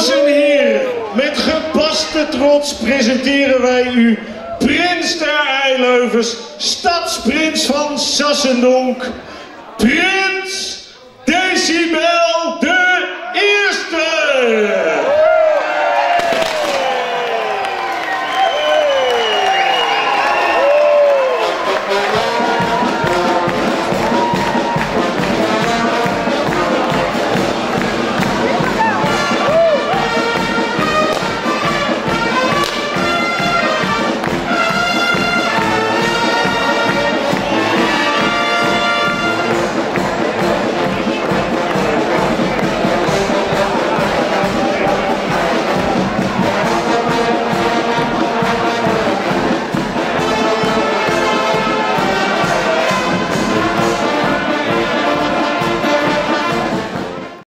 Dames en heren, met gepaste trots presenteren wij u Prins der Eileuvers, stadsprins van Sassendonk, Prins